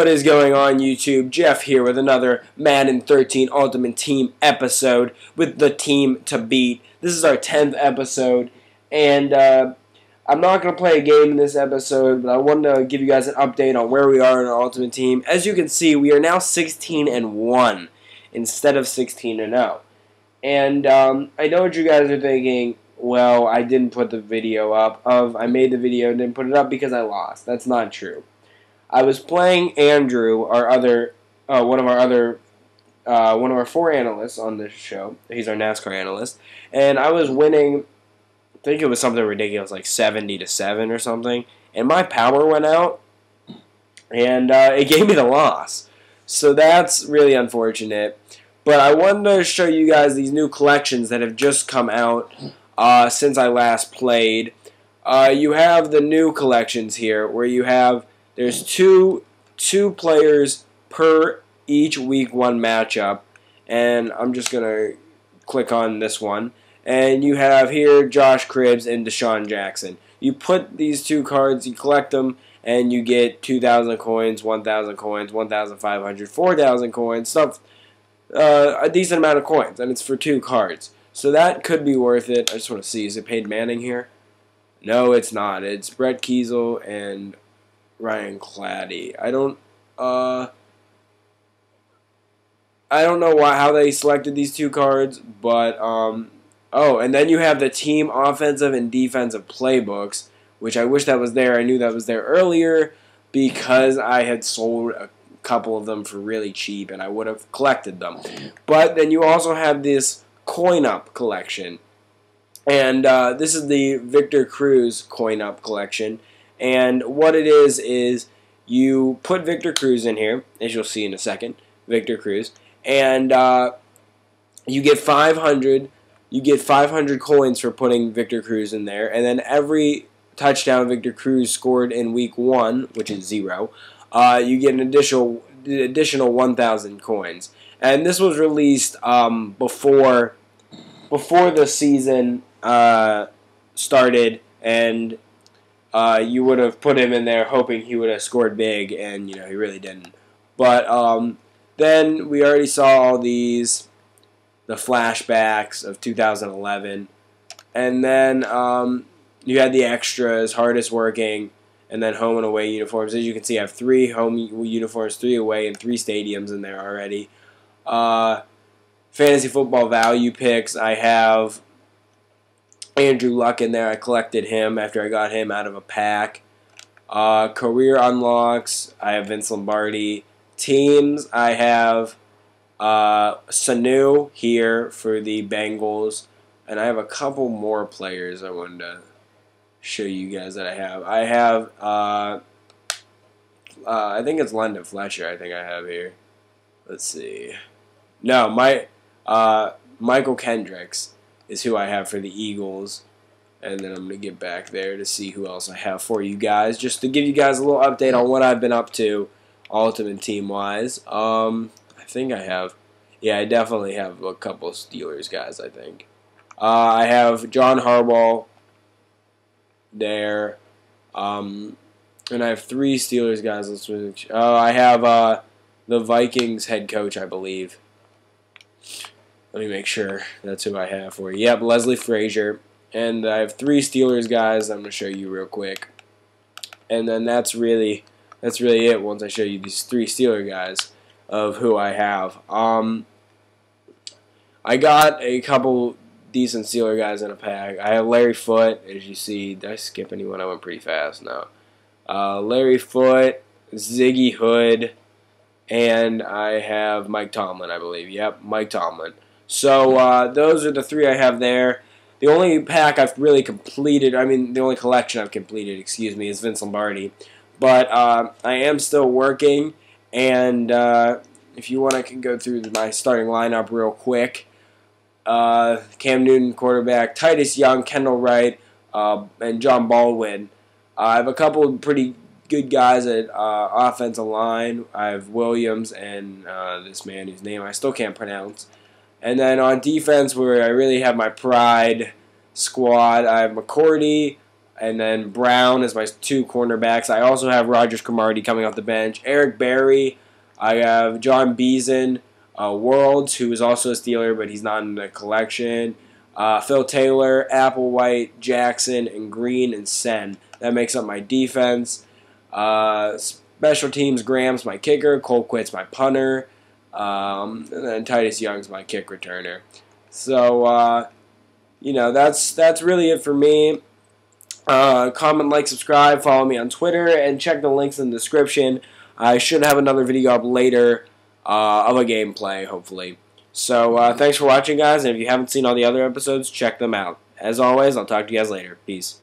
What is going on YouTube? Jeff here with another Madden 13 Ultimate Team episode with the team to beat. This is our 10th episode and uh, I'm not going to play a game in this episode, but I wanted to give you guys an update on where we are in our Ultimate Team. As you can see, we are now 16 and 1 instead of 16 and 0. And um, I know what you guys are thinking, well, I didn't put the video up of I made the video and didn't put it up because I lost. That's not true. I was playing Andrew, our other, uh, one of our other, uh, one of our four analysts on this show. He's our NASCAR analyst, and I was winning. I think it was something ridiculous, like seventy to seven or something, and my power went out, and uh, it gave me the loss. So that's really unfortunate. But I wanted to show you guys these new collections that have just come out uh, since I last played. Uh, you have the new collections here, where you have there's two two players per each week one matchup, and I'm just gonna click on this one. And you have here Josh Cribbs and DeSean Jackson. You put these two cards, you collect them, and you get 2,000 coins, 1,000 coins, 1,500, 4,000 coins, stuff, uh, a decent amount of coins, and it's for two cards. So that could be worth it. I just want to see, is it Peyton Manning here? No, it's not. It's Brett Keisel and Ryan Clady. I don't uh I don't know why how they selected these two cards, but um oh, and then you have the team offensive and defensive playbooks, which I wish that was there. I knew that was there earlier because I had sold a couple of them for really cheap and I would have collected them. But then you also have this coin up collection. And uh, this is the Victor Cruz coin up collection. And what it is is you put Victor Cruz in here, as you'll see in a second, Victor Cruz, and uh, you get 500. You get 500 coins for putting Victor Cruz in there, and then every touchdown Victor Cruz scored in Week One, which is zero, uh, you get an additional additional 1,000 coins. And this was released um, before before the season uh, started, and uh, you would have put him in there hoping he would have scored big, and you know he really didn't. But um, then we already saw all these, the flashbacks of 2011, and then um, you had the extras, hardest working, and then home and away uniforms. As you can see, I have three home uniforms, three away, and three stadiums in there already. Uh, fantasy football value picks, I have Andrew Luck in there. I collected him after I got him out of a pack. Uh, career unlocks, I have Vince Lombardi. Teams, I have uh, Sanu here for the Bengals. And I have a couple more players I wanted to show you guys that I have. I have, uh, uh, I think it's London Fletcher I think I have here. Let's see. No, my, uh, Mychal Kendricks is who I have for the Eagles. And then I'm going to get back there to see who else I have for you guys. Just to give you guys a little update on what I've been up to, Ultimate Team-wise. Um, I think I have, yeah, I definitely have a couple Steelers guys, I think. Uh, I have John Harbaugh there. Um, and I have three Steelers guys. Let's. Oh, I have uh, the Vikings head coach, I believe. Let me make sure that's who I have for you. Yep, Leslie Frazier. And I have three Steelers guys I'm going to show you real quick. And then that's really that's really it once I show you these three Steeler guys of who I have. Um, I got a couple decent Steeler guys in a pack. I have Larry Foote, as you see. Did I skip anyone? I went pretty fast. No. Uh, Larry Foote, Ziggy Hood, and I have Mike Tomlin, I believe. Yep, Mike Tomlin. So uh, those are the three I have there. The only pack I've really completed, I mean, the only collection I've completed, excuse me, is Vince Lombardi. But uh, I am still working, and uh, if you want, I can go through my starting lineup real quick. Uh, Cam Newton, quarterback, Titus Young, Kendall Wright, uh, and Jon Baldwin. I have a couple of pretty good guys at uh, offensive line. I have Williams and this man whose name I still can't pronounce. And then on defense, where I really have my pride squad, I have McCourty and then Brown as my two cornerbacks. I also have Rodgers Cromartie coming off the bench. Eric Berry. I have Jon Beason, uh, Worilds, who is also a Steeler, but he's not in the collection. Uh, Phil Taylor, Applewhite, Jackson, and Green and Senn. That makes up my defense. Uh, special teams, Graham's my kicker, Colquitt's my punter, um, and then Titus Young's my kick returner. So, uh, you know, that's that's really it for me. Uh, comment, like, subscribe, follow me on Twitter, and check the links in the description. I should have another video up later uh, of a gameplay, hopefully. So, uh, thanks for watching, guys, and if you haven't seen all the other episodes, check them out. As always, I'll talk to you guys later. Peace.